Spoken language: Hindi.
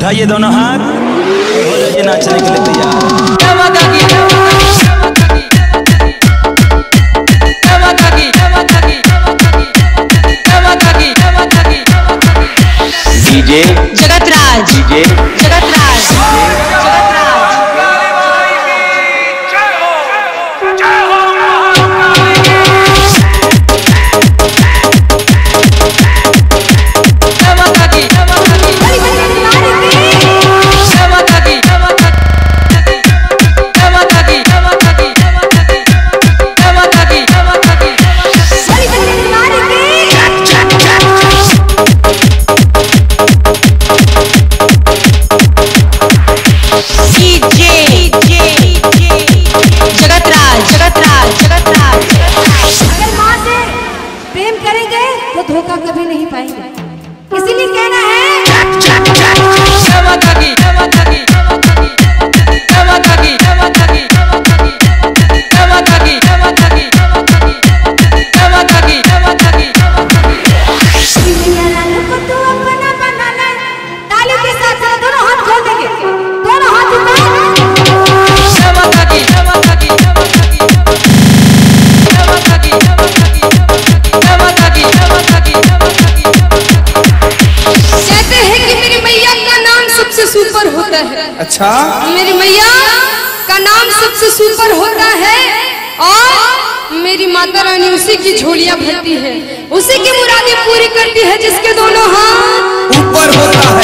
उठाइए दोनों हाथ हो जाइए नाचने के लिए तैयार डीजे जगतराज डीजे जगतराज जगतराज करेंगे तो धोखा कभी नहीं पाएँगे। इसीलिए कहना है है अच्छा। मेरी मैया का नाम सबसे सुपर होता है और मेरी माता रानी उसी की झोलियाँ भरती है। उसी की मुरादें पूरी करती है जिसके दोनों हाथ ऊपर होता है।